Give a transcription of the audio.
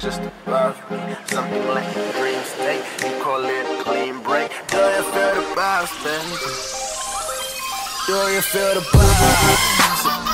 just above me. Something like a dream state. You call it a clean break. Do you feel the vibes, baby? Do you feel the vibes?